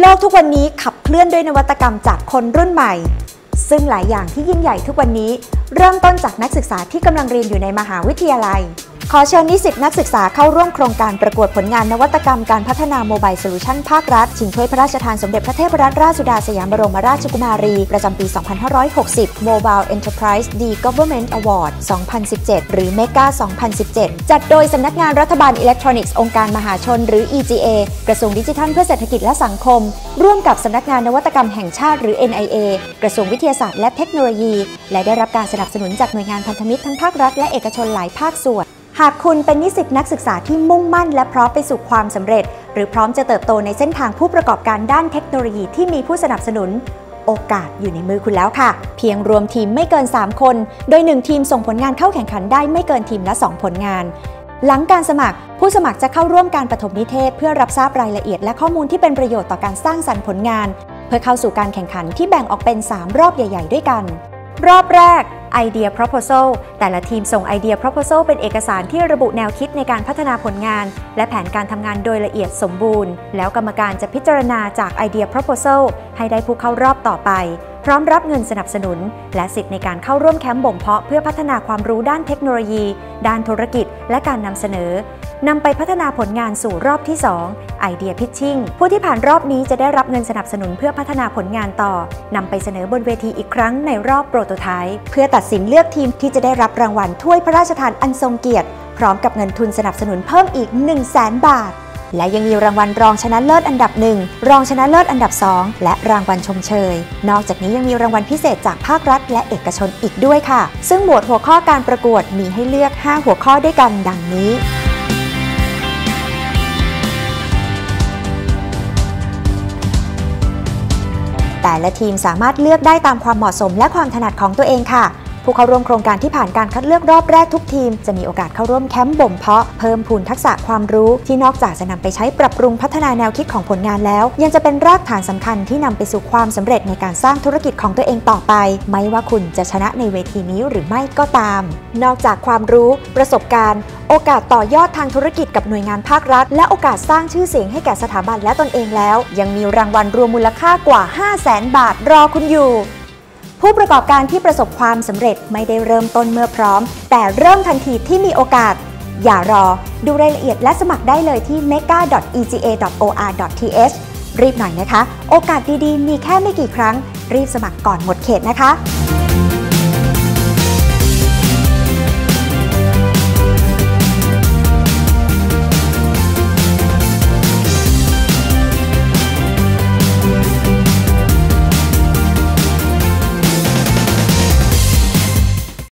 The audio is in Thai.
โลกทุกวันนี้ขับเคลื่อนด้วยนวัตกรรมจากคนรุ่นใหม่ ซึ่งหลายอย่างที่ยิ่งใหญ่ทุกวันนี้ เริ่มต้นจากนักศึกษาที่กำลังเรียนอยู่ในมหาวิทยาลัย ขอเชิญนิสิตนักศึกษาเข้าร่วมโครงการประกวดผลงานนวัตกรรมการพัฒนา mobile solution ภาครัฐ ชิงถ้วยพระราชทานสมเด็จพระเทพรัตนราชสุดาสยามบรมราชกุมารี ประจำปี 2560 Mobile Enterprise e-Government Award 2017 หรือ MEGA 2017 จัดโดยสำนักงานรัฐบาลอิเล็กทรอนิกส์องค์การมหาชนหรือ EGA กระทรวงดิจิทัลเพื่อเศรษฐกิจและสังคม ร่วมกับสำนักงานนวัตกรรมแห่งชาติหรือ NIA กระทรวงวิทยาศาสตร์และเทคโนโลยี และได้รับการสนับสนุนจากหน่วยงานพันธมิตรทั้งภาครัฐและเอกชนหลายภาคส่วน หากคุณเป็นนิสิตนักศึกษาที่มุ่งมั่นและพร้อมไปสู่ความสำเร็จ หรือพร้อมจะเติบโตในเส้นทางผู้ประกอบการด้านเทคโนโลยีที่มีผู้สนับสนุน โอกาสอยู่ในมือคุณแล้วค่ะ เพียงรวมทีมไม่เกิน 3 คน โดย 1 ทีมส่งผลงานเข้าแข่งขันได้ไม่เกินทีมละ 2 ผลงาน หลังการสมัคร ผู้สมัครจะเข้าร่วมการปฐมนิเทศ เพื่อรับทราบรายละเอียดและข้อมูลที่เป็นประโยชน์ต่อการสร้างสรรค์ผลงาน เพื่อเข้าสู่การแข่งขันที่แบ่งออกเป็น 3 รอบใหญ่ ๆ ด้วยกัน รอบแรก Idea Proposal แต่ละทีมส่งไอเดีย Proposal เป็นเอกสารที่ระบุแนวคิดในการพัฒนาผลงาน และแผนการทำงานโดยละเอียดสมบูรณ์ แล้วกรรมการจะพิจารณาจากไอเดีย Proposal ให้ได้ผู้เข้ารอบต่อไป พร้อมรับเงินสนับสนุน และสิทธิ์ในการเข้าร่วมแคมป์บ่มเพาะเพื่อพัฒนาความรู้ด้านเทคโนโลยี ด้านธุรกิจ และการนำเสนอ นำไปพัฒนาผลงานสู่รอบที่ 2 ไอเดียพิชชิ่ง ผู้ที่ผ่านรอบนี้จะได้รับเงินสนับสนุนเพื่อพัฒนาผลงานต่อนำไปเสนอบนเวทีอีกครั้งในรอบโปรโตไทป์เพื่อตัดสินเลือกทีมที่จะได้รับรางวัลถ้วยพระราชทานอันทรงเกียรติ พร้อมกับเงินทุนสนับสนุนเพิ่มอีก 1 0 0 0 0แบาท และยังมีรางวัลรองชนะเลิศอันดับหนึ่งรองชนะเลิศอันดับ 2 และรางวัลชมเชย นอกจากนี้ยังมีรางวัลพิเศษจากภาครัฐ และเอกชนอีกด้วยค่ะ ซึ่งหมวดหัวข้อการประกวดมีให้เลือก 5 หัวข้อด้วยกันดังนี้ แต่ละทีมสามารถเลือกได้ตามความเหมาะสมและความถนัดของตัวเองค่ะ ผู้เข้าร่วมโครงการที่ผ่านการคัดเลือกรอบแรกทุกทีม จะมีโอกาสเข้าร่วมแคมป์บ่มเพาะเพิ่มพูนทักษะความรู้ที่นอกจากจะนำไปใช้ปรับปรุงพัฒนาแนวคิดของผลงานแล้ว ยังจะเป็นรากฐานสำคัญที่นำไปสู่ความสำเร็จในการสร้างธุรกิจของตัวเองต่อไป ไม่ว่าคุณจะชนะในเวทีนี้หรือไม่ก็ตาม นอกจากความรู้ ประสบการณ์ โอกาสต่อยอดทางธุรกิจกับหน่วยงานภาครัฐ และโอกาสสร้างชื่อเสียงให้แก่สถาบันและตนเองแล้ว ยังมีรางวัลรวมมูลค่ากว่า 5 0 0 0 0 0 บาทรอคุณอยู่ ผู้ประกอบการที่ประสบความสำเร็จไม่ได้เริ่มต้นเมื่อพร้อม แต่เริ่มทันทีที่มีโอกาส อย่ารอ ดูรายละเอียดและสมัครได้เลยที่ mega.ega.or.th รีบหน่อยนะคะ โอกาสดีๆ มีแค่ไม่กี่ครั้ง รีบสมัครก่อนหมดเขตนะคะ